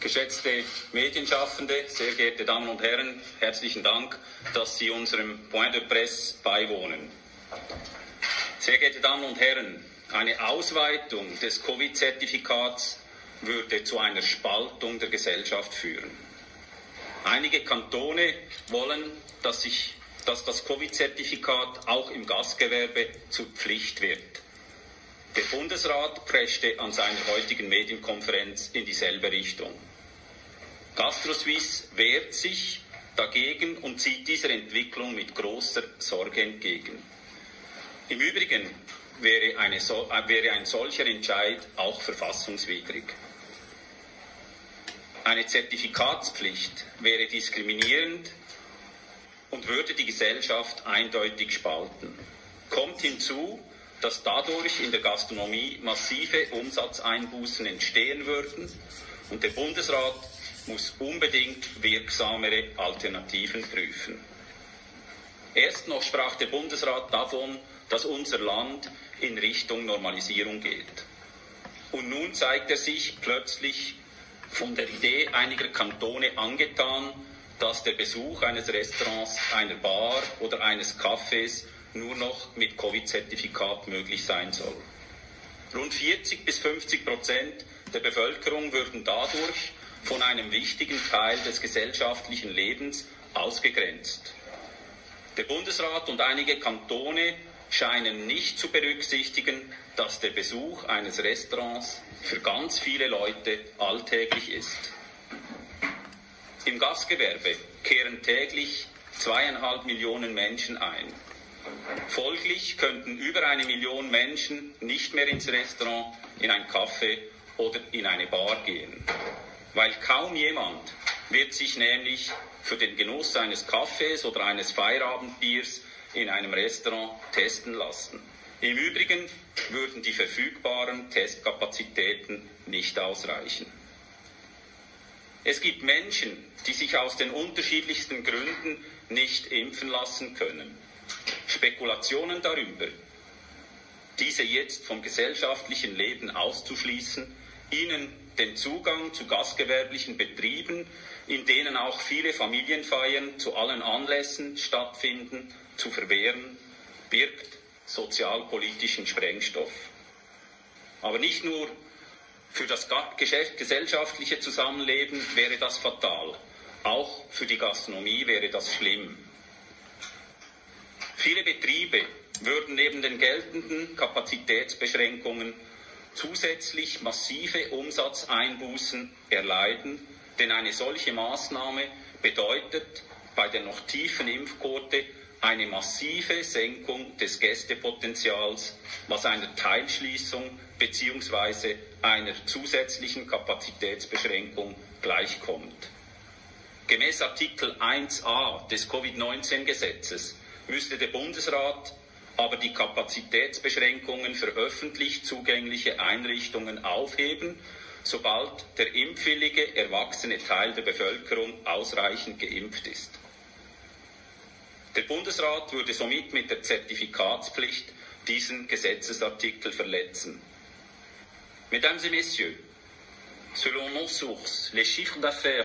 Geschätzte Medienschaffende, sehr geehrte Damen und Herren, herzlichen Dank, dass Sie unserem Point de Presse beiwohnen. Sehr geehrte Damen und Herren, eine Ausweitung des Covid-Zertifikats würde zu einer Spaltung der Gesellschaft führen. Einige Kantone wollen, dass, sich, dass das Covid-Zertifikat auch im Gastgewerbe zur Pflicht wird. Der Bundesrat preschte an seiner heutigen Medienkonferenz in dieselbe Richtung. GastroSuisse wehrt sich dagegen und zieht dieser Entwicklung mit großer Sorge entgegen. Im Übrigen wäre, eine, äh, wäre ein solcher Entscheid auch verfassungswidrig. Eine Zertifikatspflicht wäre diskriminierend und würde die Gesellschaft eindeutig spalten. Kommt hinzu, dass dadurch in der Gastronomie massive Umsatzeinbußen entstehen würden und der Bundesrat muss unbedingt wirksamere Alternativen prüfen. Erst noch sprach der Bundesrat davon, dass unser Land in Richtung Normalisierung geht. Und nun zeigt er sich plötzlich von der Idee einiger Kantone angetan, dass der Besuch eines Restaurants, einer Bar oder eines Cafés nur noch mit Covid-Zertifikat möglich sein soll. Rund 40 bis 50 Prozent der Bevölkerung würden dadurch von einem wichtigen Teil des gesellschaftlichen Lebens ausgegrenzt. Der Bundesrat und einige Kantone scheinen nicht zu berücksichtigen, dass der Besuch eines Restaurants für ganz viele Leute alltäglich ist. Im Gastgewerbe kehren täglich zweieinhalb Millionen Menschen ein. Folglich könnten über eine Million Menschen nicht mehr ins Restaurant, in ein Café oder in eine Bar gehen. Weil kaum jemand wird sich nämlich für den Genuss eines Kaffees oder eines Feierabendbiers in einem Restaurant testen lassen. Im Übrigen würden die verfügbaren Testkapazitäten nicht ausreichen. Es gibt Menschen, die sich aus den unterschiedlichsten Gründen nicht impfen lassen können. Spekulationen darüber, diese jetzt vom gesellschaftlichen Leben auszuschließen, ihnen den Zugang zu gastgewerblichen Betrieben, in denen auch viele Familienfeiern zu allen Anlässen stattfinden, zu verwehren, birgt sozialpolitischen Sprengstoff. Aber nicht nur für das gesellschaftliche Zusammenleben wäre das fatal, auch für die Gastronomie wäre das schlimm. Viele Betriebe würden neben den geltenden Kapazitätsbeschränkungen zusätzlich massive Umsatzeinbußen erleiden, denn eine solche Maßnahme bedeutet bei der noch tiefen Impfquote eine massive Senkung des Gästepotenzials, was einer Teilschließung bzw. einer zusätzlichen Kapazitätsbeschränkung gleichkommt. Gemäß Artikel 1a des Covid-19-Gesetzes müsste der Bundesrat aber die Kapazitätsbeschränkungen für öffentlich zugängliche Einrichtungen aufheben, sobald der impfwillige erwachsene Teil der Bevölkerung ausreichend geimpft ist. Der Bundesrat würde somit mit der Zertifikatspflicht diesen Gesetzesartikel verletzen. Mesdames et Messieurs, selon nos sources, les chiffres d'affaires